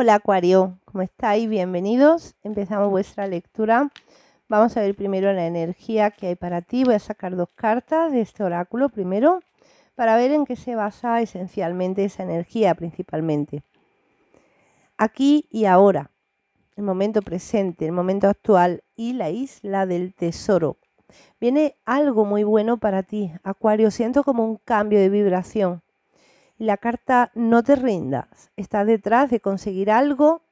Hola Acuario, ¿cómo estáis? Bienvenidos. Empezamos vuestra lectura. Vamos a ver primero la energía que hay para ti. Voy a sacar dos cartas de este oráculo primero para ver en qué se basa esencialmente esa energía principalmente. Aquí y ahora, el momento presente, el momento actual y la isla del tesoro. Viene algo muy bueno para ti, Acuario. Siento como un cambio de vibración la carta no te rindas. Estás detrás de conseguir algo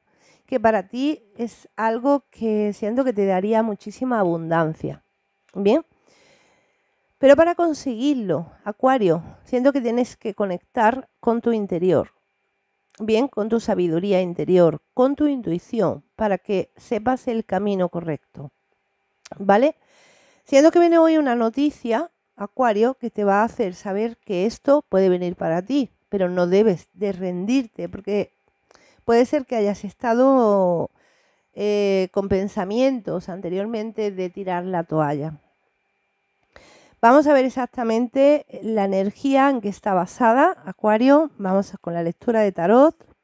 que para ti es algo que siento que te daría muchísima abundancia. Bien. Pero para conseguirlo, Acuario, siento que tienes que conectar con tu interior. Bien, con tu sabiduría interior, con tu intuición, para que sepas el camino correcto. ¿Vale? Siento que viene hoy una noticia, Acuario, que te va a hacer saber que esto puede venir para ti pero no debes de rendirte, porque puede ser que hayas estado eh, con pensamientos anteriormente de tirar la toalla. Vamos a ver exactamente la energía en que está basada Acuario. Vamos con la lectura de tarot.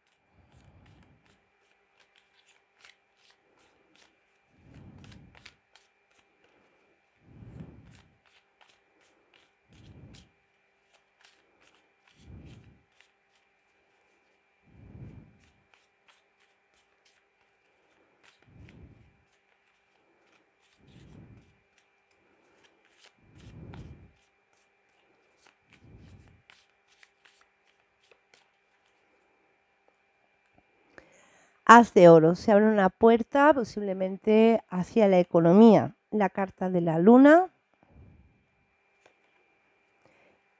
Haz de oro. Se abre una puerta posiblemente hacia la economía. La carta de la luna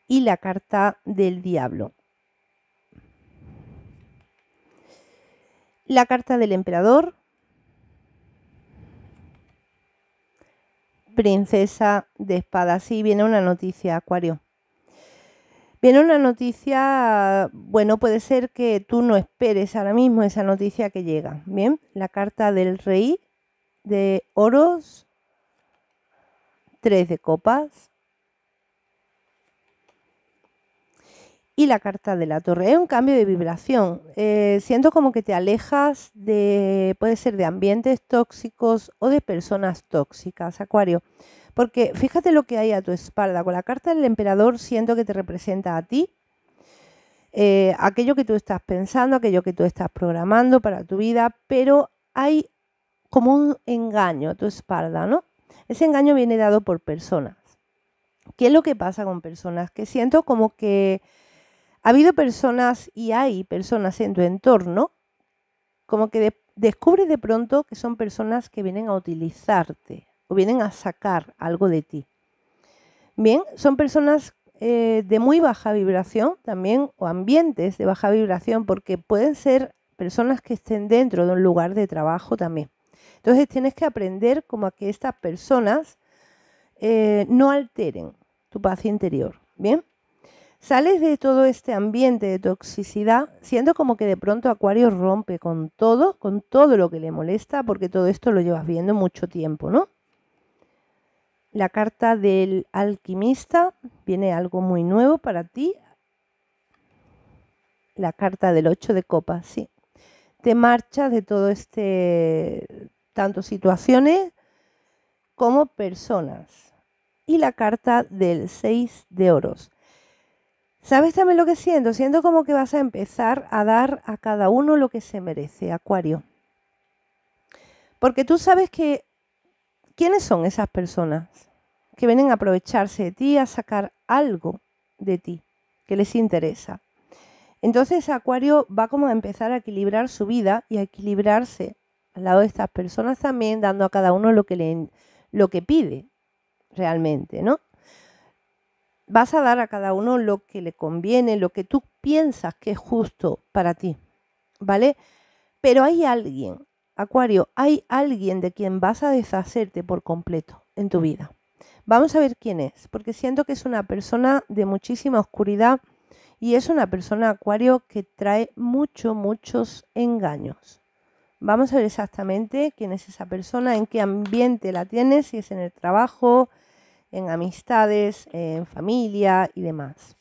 y la carta del diablo. La carta del emperador. Princesa de espadas. Sí, viene una noticia, Acuario. Viene una noticia, bueno, puede ser que tú no esperes ahora mismo esa noticia que llega. Bien, la carta del rey de oros, tres de copas y la carta de la torre. Es un cambio de vibración. Eh, siento como que te alejas de, puede ser de ambientes tóxicos o de personas tóxicas, Acuario. Porque fíjate lo que hay a tu espalda. Con la carta del emperador siento que te representa a ti, eh, aquello que tú estás pensando, aquello que tú estás programando para tu vida, pero hay como un engaño a tu espalda, ¿no? Ese engaño viene dado por personas. ¿Qué es lo que pasa con personas? Que siento como que ha habido personas y hay personas en tu entorno, como que descubres de pronto que son personas que vienen a utilizarte, vienen a sacar algo de ti. Bien, son personas eh, de muy baja vibración también o ambientes de baja vibración porque pueden ser personas que estén dentro de un lugar de trabajo también. Entonces tienes que aprender como a que estas personas eh, no alteren tu paz interior. Bien, sales de todo este ambiente de toxicidad siendo como que de pronto Acuario rompe con todo, con todo lo que le molesta, porque todo esto lo llevas viendo mucho tiempo, ¿no? La carta del alquimista viene algo muy nuevo para ti. La carta del 8 de copas, sí. Te marchas de todo este, tanto situaciones como personas. Y la carta del 6 de oros. ¿Sabes también lo que siento? Siento como que vas a empezar a dar a cada uno lo que se merece, Acuario. Porque tú sabes que ¿quiénes son esas personas que vienen a aprovecharse de ti, a sacar algo de ti que les interesa? Entonces Acuario va como a empezar a equilibrar su vida y a equilibrarse al lado de estas personas también, dando a cada uno lo que, le, lo que pide realmente, ¿no? Vas a dar a cada uno lo que le conviene, lo que tú piensas que es justo para ti, ¿vale? Pero hay alguien Acuario, hay alguien de quien vas a deshacerte por completo en tu vida. Vamos a ver quién es, porque siento que es una persona de muchísima oscuridad y es una persona, Acuario, que trae muchos, muchos engaños. Vamos a ver exactamente quién es esa persona, en qué ambiente la tienes, si es en el trabajo, en amistades, en familia y demás.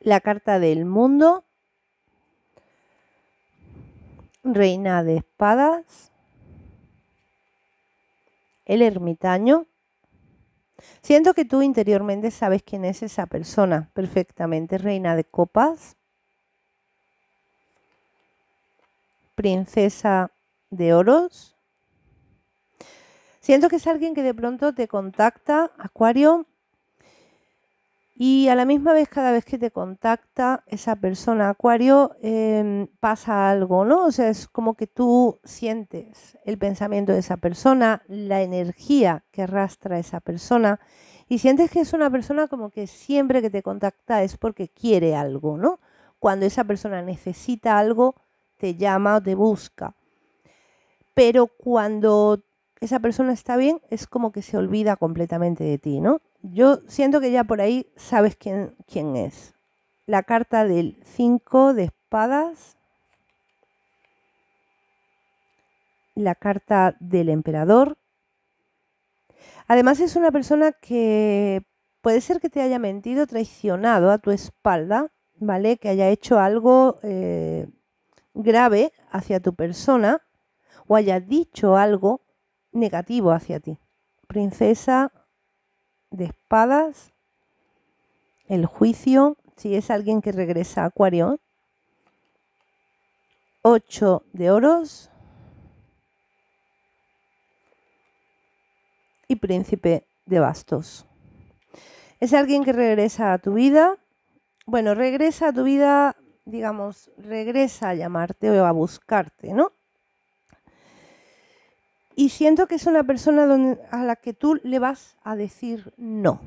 La carta del mundo, reina de espadas, el ermitaño. Siento que tú interiormente sabes quién es esa persona perfectamente, reina de copas, princesa de oros. Siento que es alguien que de pronto te contacta, Acuario, y a la misma vez, cada vez que te contacta esa persona, Acuario, em, pasa algo, ¿no? O sea, es como que tú sientes el pensamiento de esa persona, la energía que arrastra esa persona, y sientes que es una persona como que siempre que te contacta es porque quiere algo, ¿no? Cuando esa persona necesita algo, te llama o te busca. Pero cuando esa persona está bien, es como que se olvida completamente de ti, ¿no? Yo siento que ya por ahí sabes quién, quién es. La carta del 5 de espadas. La carta del emperador. Además es una persona que puede ser que te haya mentido, traicionado a tu espalda, ¿vale? Que haya hecho algo eh, grave hacia tu persona o haya dicho algo negativo hacia ti. Princesa de espadas, el juicio, si es alguien que regresa a Acuario, 8 de oros y príncipe de bastos. Es alguien que regresa a tu vida. Bueno, regresa a tu vida, digamos, regresa a llamarte o a buscarte, ¿no? Y siento que es una persona a la que tú le vas a decir no.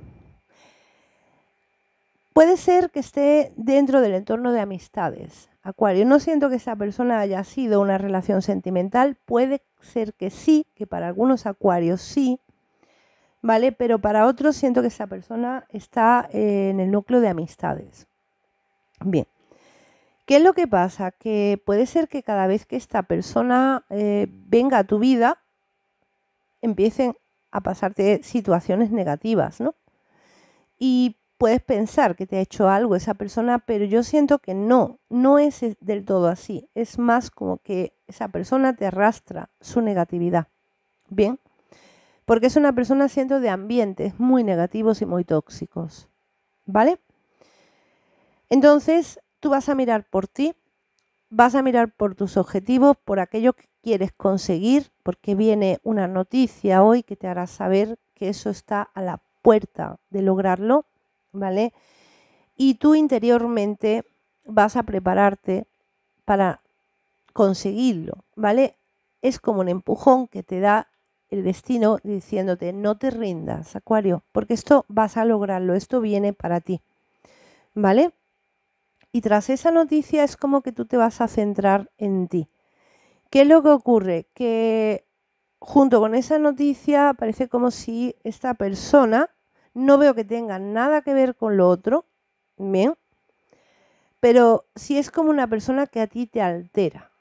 Puede ser que esté dentro del entorno de amistades. Acuario, no siento que esa persona haya sido una relación sentimental, puede ser que sí, que para algunos acuarios sí, ¿vale? Pero para otros siento que esa persona está en el núcleo de amistades. Bien. ¿Qué es lo que pasa? Que puede ser que cada vez que esta persona eh, venga a tu vida, empiecen a pasarte situaciones negativas, ¿no? Y puedes pensar que te ha hecho algo esa persona, pero yo siento que no, no es del todo así. Es más como que esa persona te arrastra su negatividad. Bien, porque es una persona siento de ambientes muy negativos y muy tóxicos. ¿Vale? Entonces, tú vas a mirar por ti, vas a mirar por tus objetivos, por aquello que quieres conseguir, porque viene una noticia hoy que te hará saber que eso está a la puerta de lograrlo, ¿vale? Y tú interiormente vas a prepararte para conseguirlo, ¿vale? Es como un empujón que te da el destino diciéndote, no te rindas, Acuario, porque esto vas a lograrlo, esto viene para ti, ¿vale? Y tras esa noticia es como que tú te vas a centrar en ti. ¿Qué es lo que ocurre? Que junto con esa noticia parece como si esta persona, no veo que tenga nada que ver con lo otro, bien, pero si es como una persona que a ti te altera.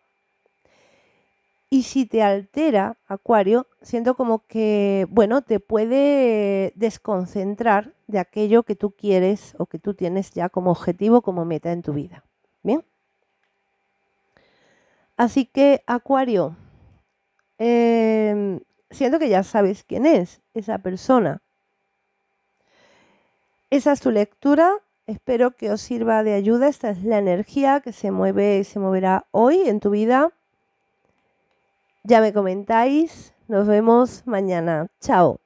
Y si te altera, Acuario, siento como que, bueno, te puede desconcentrar de aquello que tú quieres o que tú tienes ya como objetivo, como meta en tu vida. Bien. Así que, Acuario, em, siento que ya sabes quién es esa persona. Esa es tu lectura. Espero que os sirva de ayuda. Esta es la energía que se mueve y se moverá hoy en tu vida. Ya me comentáis. Nos vemos mañana. Chao.